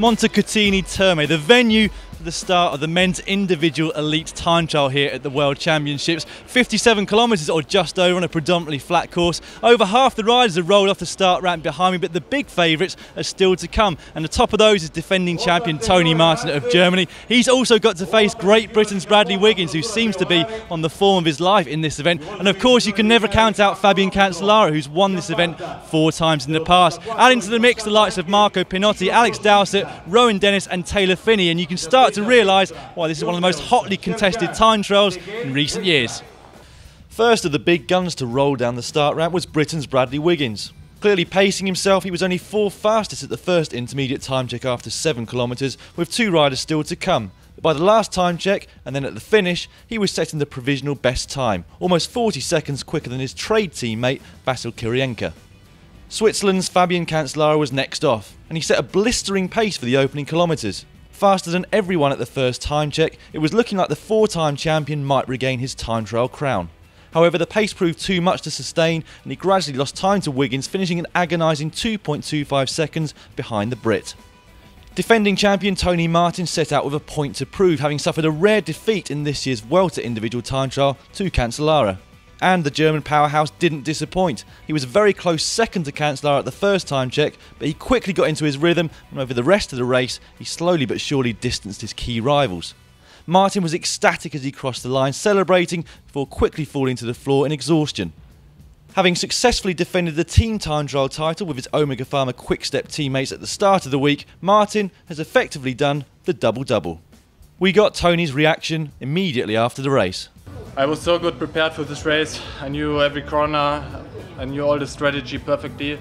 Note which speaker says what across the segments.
Speaker 1: Montecatini Terme, the venue for the start of the men's individual elite time trial here at the World Championships. 57 kilometres or just over on a predominantly flat course. Over half the riders have rolled off the start ramp behind me, but the big favourites are still to come. And the top of those is defending champion Tony Martin of Germany. He's also got to face Great Britain's Bradley Wiggins, who seems to be on the form of his life in this event. And of course, you can never count out Fabian Cancellara, who's won this event four times in the past. Adding to the mix the likes of Marco Pinotti, Alex Dowsett, Rohan Dennis, and Taylor Phinney. and you can start to realise why this is one of the most hotly contested time trials in recent years. First of the big guns to roll down the start ramp was Britain's Bradley Wiggins. Clearly pacing himself, he was only fourth fastest at the first intermediate time check after 7 kilometres, with two riders still to come. But by the last time check, and then at the finish, he was setting the provisional best time, almost 40 seconds quicker than his trade teammate Vasil Kiryienka. Switzerland's Fabian Cancellara was next off, and he set a blistering pace for the opening kilometres. Faster than everyone at the first time check, it was looking like the four time champion might regain his time trial crown. However, the pace proved too much to sustain, and he gradually lost time to Wiggins, finishing an agonising 2.25 seconds behind the Brit. Defending champion Tony Martin set out with a point to prove, having suffered a rare defeat in this year's Vuelta individual time trial to Cancellara. And the German powerhouse didn't disappoint. He was a very close second to Cancellara at the first time check, but he quickly got into his rhythm, and over the rest of the race, he slowly but surely distanced his key rivals. Martin was ecstatic as he crossed the line, celebrating before quickly falling to the floor in exhaustion. Having successfully defended the team time trial title with his Omega Pharma Quickstep teammates at the start of the week, Martin has effectively done the double double. We got Tony's reaction immediately after the race.
Speaker 2: I was so good prepared for this race. I knew every corner, I knew all the strategy perfectly.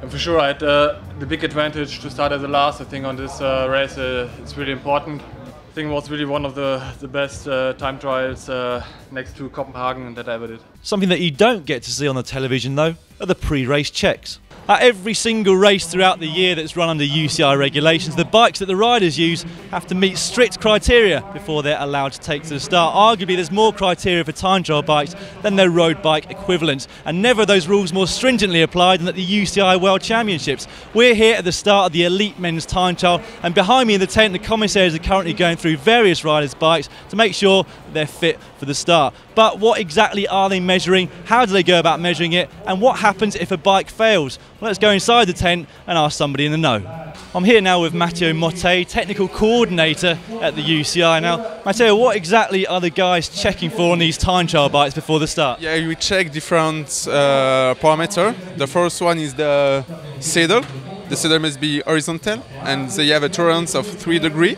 Speaker 2: And for sure, I had uh, the big advantage to start as the last. I think on this uh, race, uh, it's really important. I think it was really one of the, the best uh, time trials uh, next to Copenhagen that I ever did.
Speaker 1: Something that you don't get to see on the television, though, are the pre race checks. At every single race throughout the year that's run under UCI regulations, the bikes that the riders use have to meet strict criteria before they're allowed to take to the start. Arguably, there's more criteria for time trial bikes than their road bike equivalents, and never are those rules more stringently applied than at the UCI World Championships. We're here at the start of the elite men's time trial, and behind me in the tent, the commissaires are currently going through various riders' bikes to make sure they're fit for the start. But what exactly are they measuring? How do they go about measuring it? And what happens if a bike fails? Let's go inside the tent and ask somebody in the know. I'm here now with Matthieu Mottet, technical coordinator at the UCI. Now, Matteo, what exactly are the guys checking for on these time trial bikes before the start?
Speaker 3: Yeah, we check different uh, parameters. The first one is the saddle. The saddle must be horizontal, and they have a tolerance of three degree.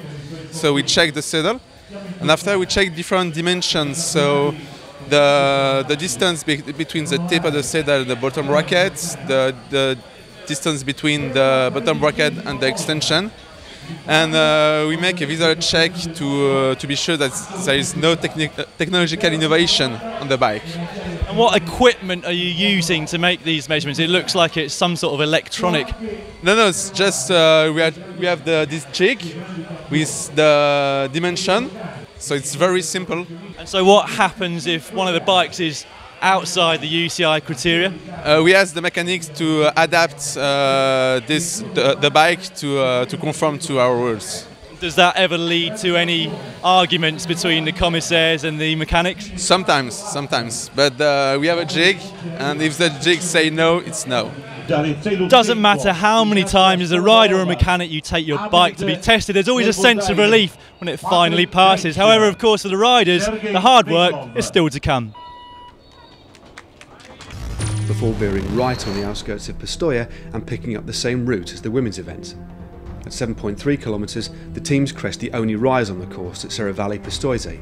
Speaker 3: So we check the saddle, and after we check different dimensions. So the the distance be between the tip of the saddle and the bottom bracket, the the distance between the bottom bracket and the extension, and uh, we make a visual check to uh, to be sure that there is no techni technological innovation on the bike.
Speaker 1: And what equipment are you using to make these measurements? It looks like it's some sort of electronic.
Speaker 3: No, no, it's just uh, we have we have the this jig with the dimension, so it's very simple.
Speaker 1: And so, what happens if one of the bikes is outside the UCI criteria?
Speaker 3: Uh, we ask the mechanics to adapt uh, this the, the, bike to uh, to conform to our rules.
Speaker 1: Does that ever lead to any arguments between the commissaires and the mechanics?
Speaker 3: Sometimes, sometimes. But uh, we have a jig, and if the jig say no, it's no.
Speaker 1: Doesn't matter how many times as a rider or a mechanic you take your bike to be tested, there's always a sense of relief when it finally passes. However, of course, for the riders, the hard work is still to come
Speaker 4: before veering right on the outskirts of Pistoia and picking up the same route as the women's event. At 7.3 kilometres, the teams crest the only rise on the course at Cerro Serravalle Pistoiese,